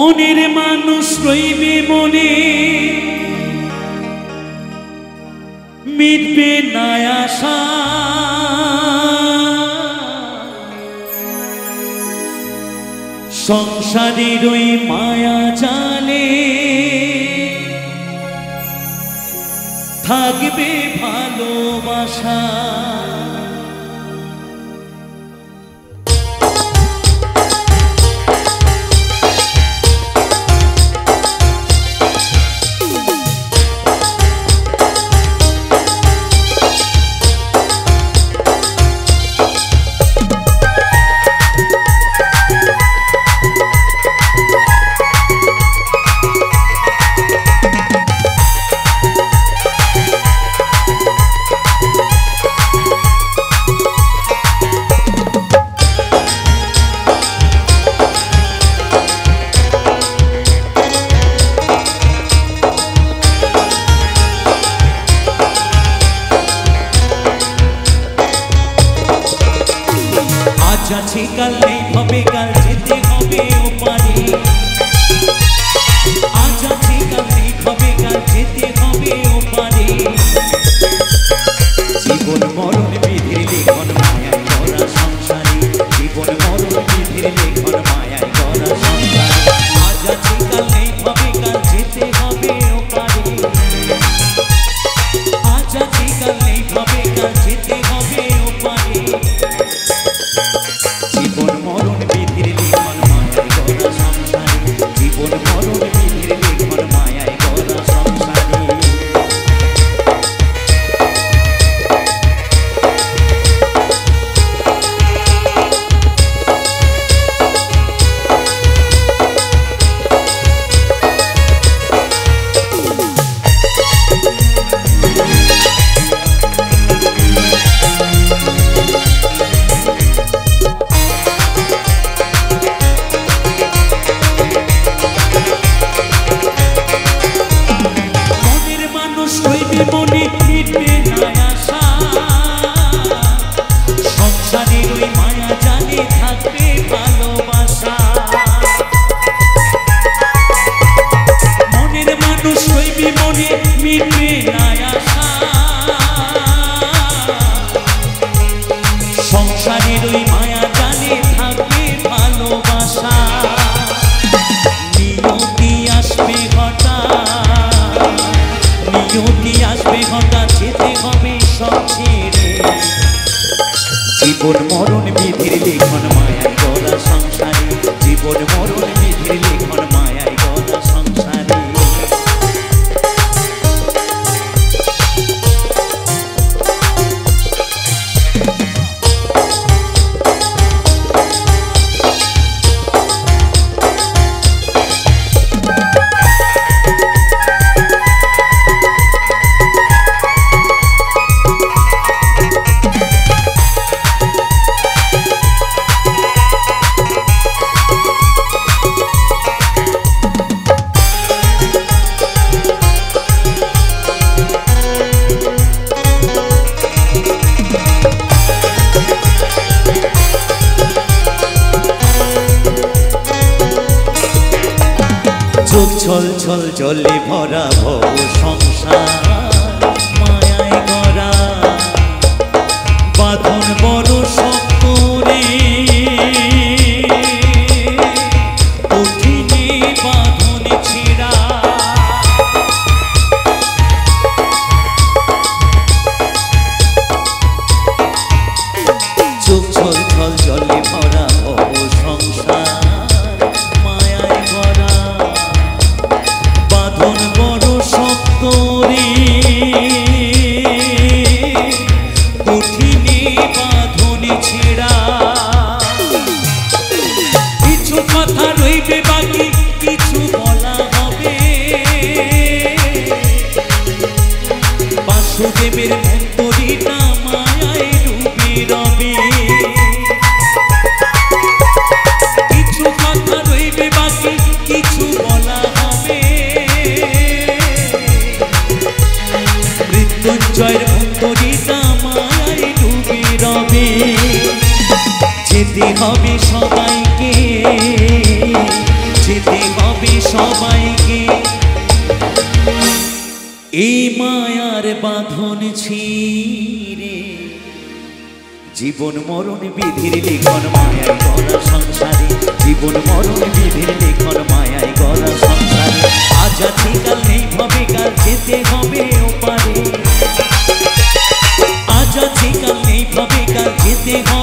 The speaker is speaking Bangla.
মনের মানুষ রইবে মনে। মিটবে না আশা। সংসারের ওই মায়া জালে থাকবে ভালোবাসা। যদি আসবে হতা যেতে হবে সব চোখ ছল ছল জলে ভরা ভ সংসার। সুদেবের অন্তরিতা মায়ায় ডুবি রবি। কিছু কথা রইবে বাকি, কিছু বলা হবে। মৃত্যুঞ্জয়ের অন্তরিতা মায়ায় ডুবি রবি। যেতে হবে সবাইকে বাঁধন ছিরে জীবন মরণ বিধির লিখন মায়ায় গলা সংসারে। জীবন মরণ বিধির লিখন মায়ায় গলা সংসারে। আজ আছে কাল নেই ভাবে কাল যেতে হবে ওপারে। আজ আছে কাল নেই ভাবে কাল যেতে হবে